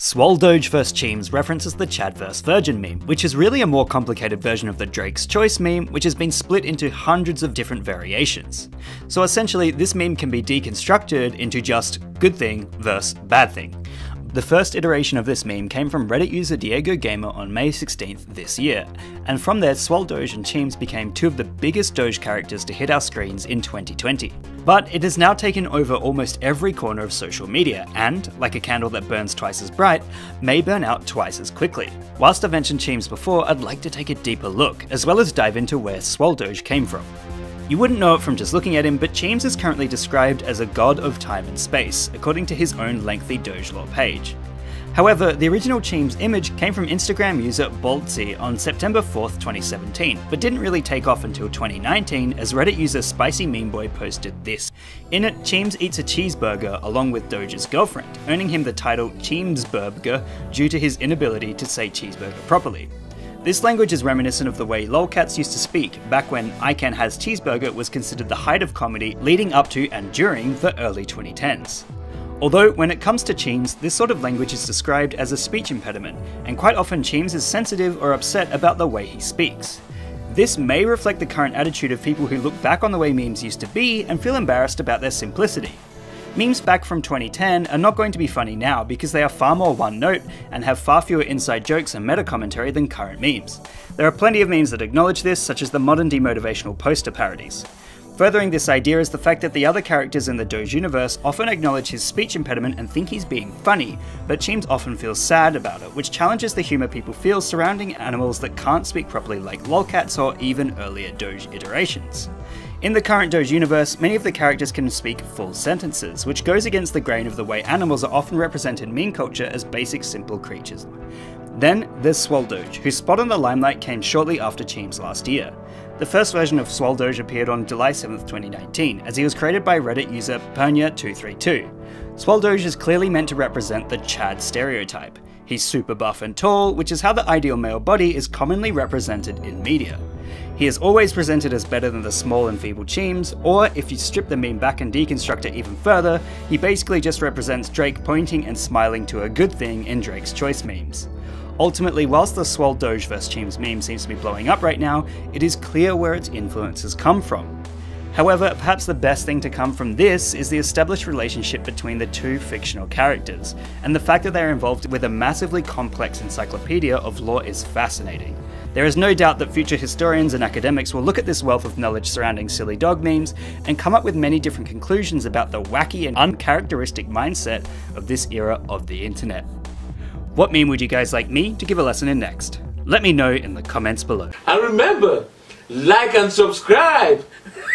Swole Doge vs. Cheems references the Chad vs. Virgin meme, which is really a more complicated version of the Drake's Choice meme, which has been split into hundreds of different variations. So essentially, this meme can be deconstructed into just good thing versus bad thing. The first iteration of this meme came from Reddit user Diego Gamer on May 16th this year, and from there Swole Doge and Cheems became two of the biggest Doge characters to hit our screens in 2020. But it has now taken over almost every corner of social media, and, like a candle that burns twice as bright, may burn out twice as quickly. Whilst I've mentioned Cheems before, I'd like to take a deeper look, as well as dive into where Swole Doge came from. You wouldn't know it from just looking at him, but Cheems is currently described as a god of time and space, according to his own lengthy Doge lore page. However, the original Cheems image came from Instagram user Boltzy on September 4th, 2017, but didn't really take off until 2019 as Reddit user Spicy Meme Boy posted this. In it, Cheems eats a cheeseburger along with Doge's girlfriend, earning him the title Cheemsburger due to his inability to say cheeseburger properly. This language is reminiscent of the way lolcats used to speak back when I Can Has Cheeseburger was considered the height of comedy leading up to and during the early 2010s. Although, when it comes to Cheems, this sort of language is described as a speech impediment, and quite often Cheems is sensitive or upset about the way he speaks. This may reflect the current attitude of people who look back on the way memes used to be and feel embarrassed about their simplicity. Memes back from 2010 are not going to be funny now because they are far more one note and have far fewer inside jokes and meta commentary than current memes. There are plenty of memes that acknowledge this, such as the modern demotivational poster parodies. Furthering this idea is the fact that the other characters in the Doge universe often acknowledge his speech impediment and think he's being funny, but Cheems often feels sad about it, which challenges the humour people feel surrounding animals that can't speak properly like lolcats or even earlier Doge iterations. In the current Doge universe, many of the characters can speak full sentences, which goes against the grain of the way animals are often represented in meme culture as basic simple creatures. Then there's Swole Doge, whose spot in the limelight came shortly after Cheems last year. The first version of Swole Doge appeared on July 7, 2019, as he was created by Reddit user Pernia232. Swole Doge is clearly meant to represent the Chad stereotype. He's super buff and tall, which is how the ideal male body is commonly represented in media. He is always presented as better than the small and feeble Cheems, or if you strip the meme back and deconstruct it even further, he basically just represents Drake pointing and smiling to a good thing in Drake's choice memes. Ultimately, whilst the Swole Doge vs Cheems meme seems to be blowing up right now, it is clear where its influences come from. However, perhaps the best thing to come from this is the established relationship between the two fictional characters, and the fact that they are involved with a massively complex encyclopedia of lore is fascinating. There is no doubt that future historians and academics will look at this wealth of knowledge surrounding silly dog memes and come up with many different conclusions about the wacky and uncharacteristic mindset of this era of the internet. What meme would you guys like me to give a lesson in next? Let me know in the comments below. And remember, like and subscribe.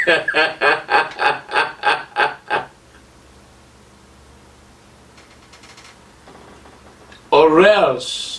or else.